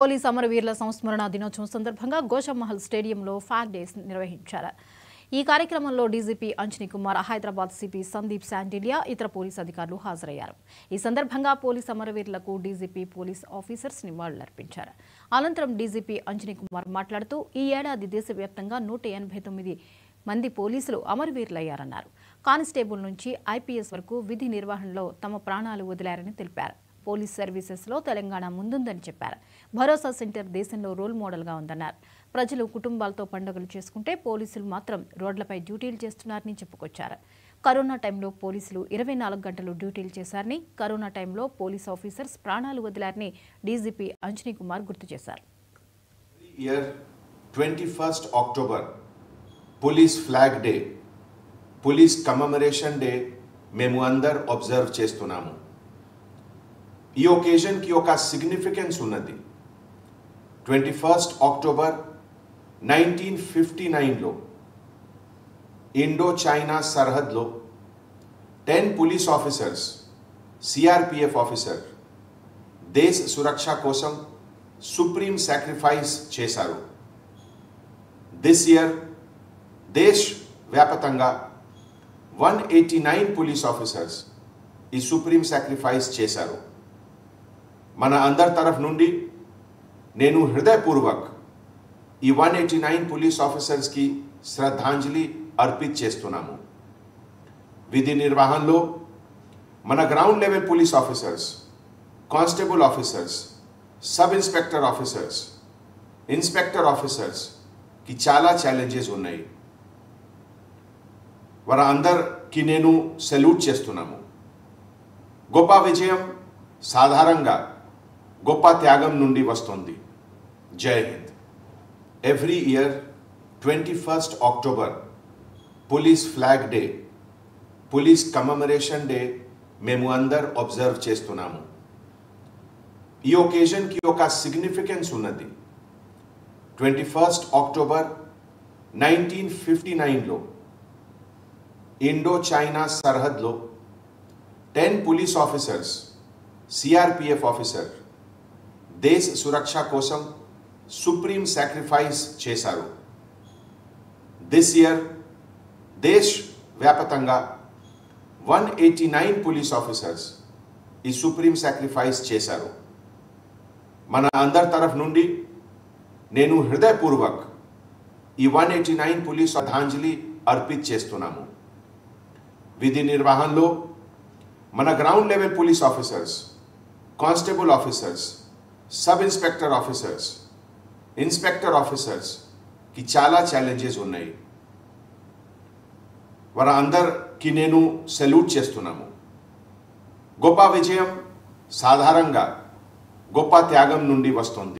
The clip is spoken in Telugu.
పోలీస్ అమరవీరుల సంస్మరణ దినోత్సవం సందర్భంగా గోషమ్మహల్ స్టేడియంలో ఫ్లాగ్ డేస్ నిర్వహించారు. ఈ కార్యక్రమంలో డీజీపీ అంజనీ కుమార్ హైదరాబాద్ సిపి సందీప్ శాండిలియా ఇతర పోలీస్ అధికారులు హాజరయ్యారు. ఈ సందర్భంగా పోలీస్ అమరవీరులకు డీజీపీ పోలీస్ ఆఫీసర్స్ నివాళులర్పించారు. అనంతరం డీజీపీ అంజనీ కుమార్ మాట్లాడుతూ ఈ ఏడాది దేశవ్యాప్తంగా నూట ఎనభై తొమ్మిది మంది పోలీసులు అమరవీరులయ్యారన్నారు కానిస్టేబుల్ నుంచి ఐపీఎస్ వరకు విధి నిర్వహణలో తమ ప్రాణాలు వదిలారని తెలిపారు. పోలీస్ సర్వీసెస్లో తెలంగాణ ముందుందని చెప్పారు. భరోసా సెంటర్ దేశంలో రోల్ మోడల్గా ఉందన్నారు. ప్రజలు కుటుంబాలతో పండుగలు చేసుకుంటే పోలీసులు మాత్రం రోడ్లపై డ్యూటీలు చేస్తున్నారని చెప్పుకొచ్చారు. కరోనా టైంలో పోలీసులు ఇరవై నాలుగు గంటలు డ్యూటీలు చేశారని కరోనా టైంలో పోలీస్ ఆఫీసర్స్ ప్రాణాలు వదిలారని డీజీపీ అంజనీ కుమార్ గుర్తు చేశారు. year 21st October police flag day police commemoration day మేము అందరు అబ్జర్వ్ చేస్తున్నాము. ఈ ఒకేజన్కి ఒక సిగ్నిఫికెన్స్ ఉన్నది twenty first October nineteen fifty నైన్లో Indo China సరిహద్లో ten police officers CRPF officer దేశ సురక్ష కోసం సుప్రీం సాక్రిఫైస్ చేశారు దిస్ ఇయర్ దేశ్ వ్యాపతంగా one eighty nine police officers ఈ సుప్రీం సాక్రిఫైస్ చేశారు మన అందరి తరఫు నుండి నేను హృదయపూర్వక్ ఈ వన్ ఎయిటీ నైన్ పోలీస్ ఆఫీసర్స్కి శ్రద్ధాంజలి అర్పిత్ చేస్తున్నాము. విధి నిర్వహణలో మన ground level police officers constable officers sub inspector officers inspector ఆఫీసర్స్కి చాలా ఛాలెంజెస్ ఉన్నాయి. వారందరికీ నేను సెల్యూట్ చేస్తున్నాము. గొప్ప విజయం సాధారణంగా గొప్ప త్యాగం నుండి వస్తుంది. జై Hind. Every year twenty first October police flag day police commemoration day మేము అందరు అబ్జర్వ్ చేస్తున్నాము. ఈ ఒకేజన్కి ఒక సిగ్నిఫికెన్స్ ఉన్నది. Twenty first October nineteen fifty నైన్లో Indo China సరిహద్లో ten police officers CRPF officer దేశ సురక్ష కోసం సుప్రీం సాక్రిఫైస్ చేశారు. దిస్ ఇయర్ దేశ్ వ్యాపతంగా one eighty nine police officers ఈ సుప్రీం సాక్రిఫైస్ చేశారు. మన అందరి తరఫు నుండి నేను హృదయపూర్వక్ ఈ వన్ ఎయిటీ నైన్ పోలీస్ శ్రద్ధాంజలి అర్పిత్ చేస్తున్నాము. విధి నిర్వహణలో మన ground level police officers constable officers sub inspector officers inspector ఆఫీసర్స్కి చాలా ఛాలెంజెస్ ఉన్నాయి. వారందరికీ నేను సెల్యూట్ చేస్తున్నాము. గొప్ప విజయం సాధారణంగా గొప్ప త్యాగం నుండి వస్తుంది.